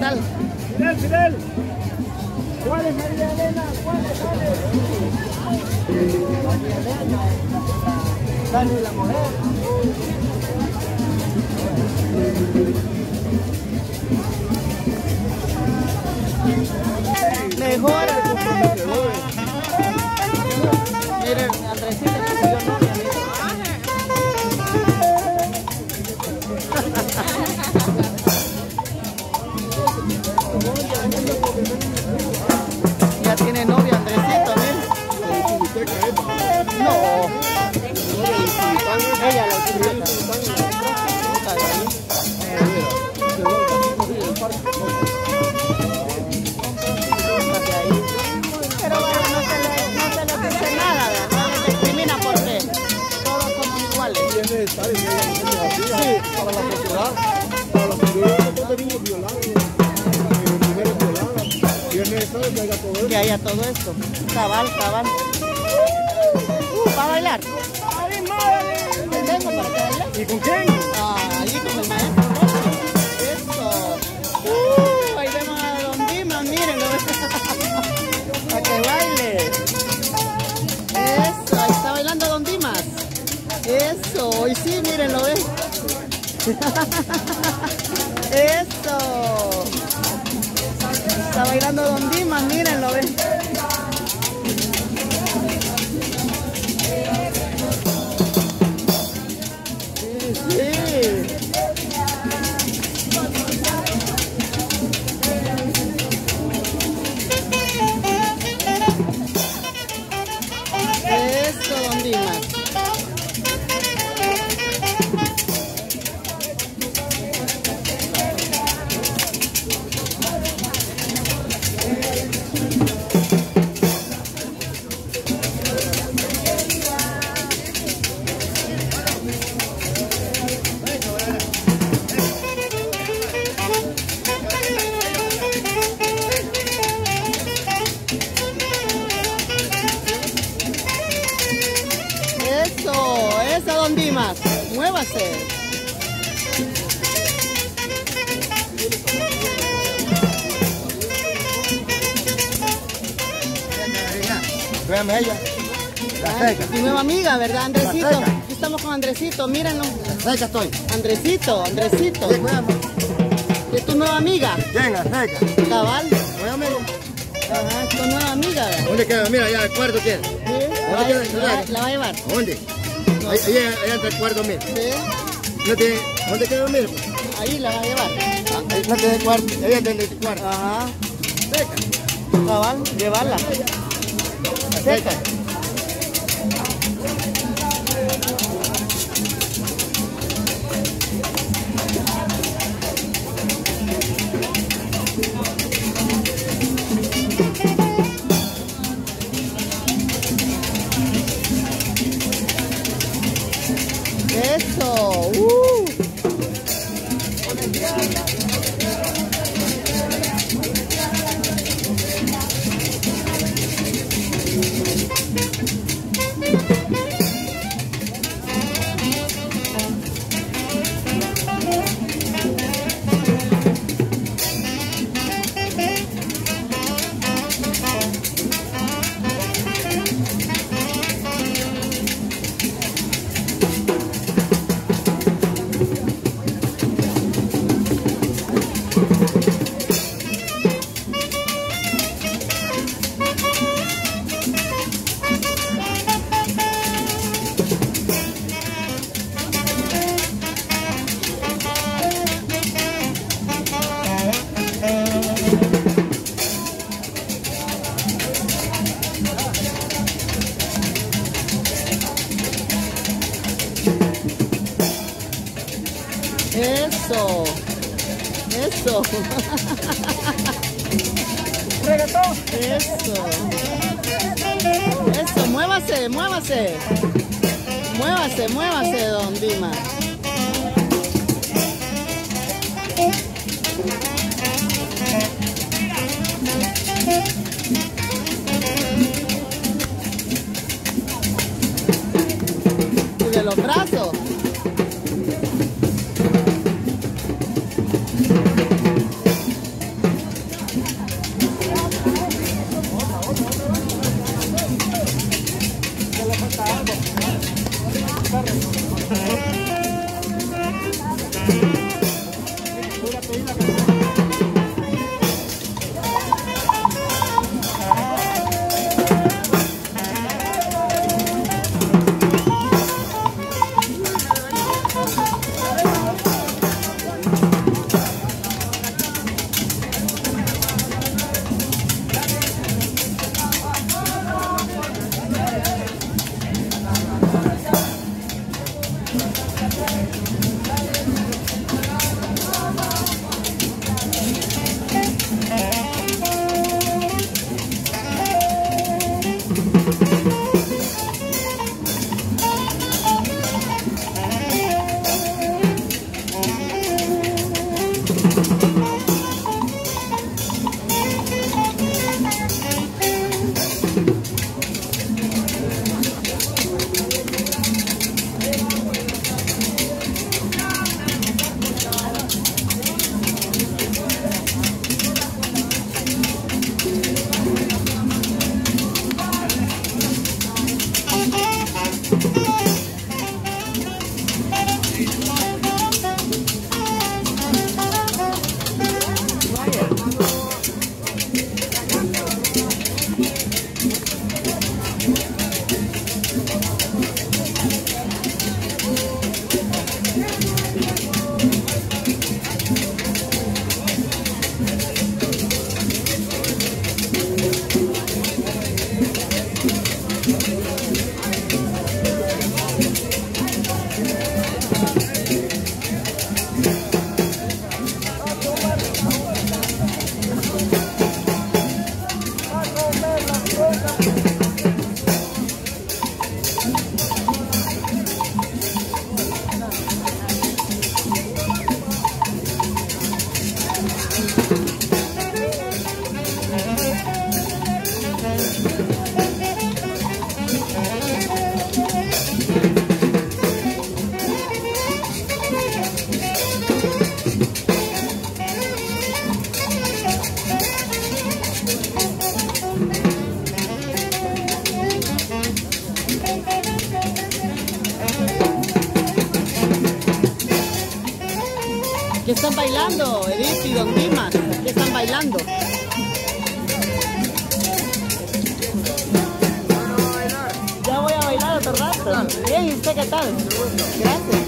tal? Fidel, Fidel. ¿Cuál es María Elena? ¿Cuál es María Elena. Dani la mujer. Mejor. Que haya todo eso. Que haya todo esto. Cabal, cabal. Uh, ¿Va a bailar? Vengo para baile. ¿Y con quién? Ahí con el maestro. Eso. Uh, ahí vemos a Don Dimas, mírenlo. para que baile. Eso, ahí está bailando Don Dimas. Eso, y sí, mírenlo, ¿ves? bailando Don Dimas, mírenlo, ¿ves? Véame ella. La seca. Mi nueva amiga, ¿verdad, Andresito? Aquí estamos con Andresito, mírenlo. La seca estoy. Andresito, Andresito. Sí. Es tu nueva amiga. La seca. cabal. Cuídame. Ajá, es tu nueva amiga, ¿verdad? ¿Dónde queda? Mira, allá el cuarto tiene. Sí, La, va- queda? la la va a llevar. ¿Dónde? Ahí, ahí, allá está el cuarto, mira. Sí, No tiene, ¿Dónde queda? Mira. ahí la va a llevar. Ah, Ahí no tiene cuarto. Ahí está el cuarto. Ajá, Seca. cabal, llevarla. La Eso. Reggaetón. Eso. Eso, muévase, muévase. Muévase, muévase, don Dima. De los brazos. ¿Qué bailando, Edith y Don Dimas? ¿Qué están bailando? Ya voy a bailar otro rato. Bien, ¿y usted qué tal? Gracias.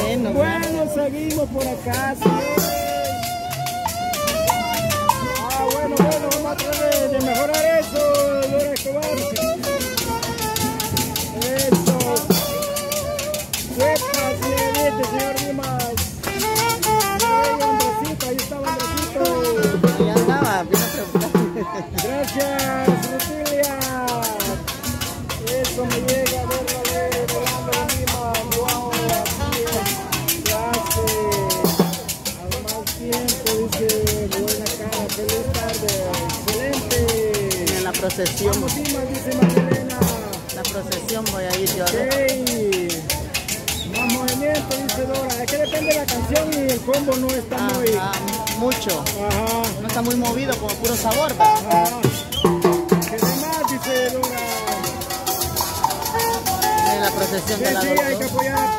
Bueno. Bueno, seguimos por acá. Ah, bueno, bueno, vamos a tratar de, mejorar eso, Dora Escobar. Eso. Huepas, le señor Dimas. Ahí, Andresito, ahí estaba Andresito. Ahí andaba, preguntar. Gracias, la procesión voy a ir yo. Más movimiento, dice Dora. Es que depende de la canción y el combo no está muy. Ajá, mucho. Ajá. No está muy movido, como puro sabor. Ajá. ¿Qué demás, dice Dora? La procesión Sí, de la sí, hay que apoyar,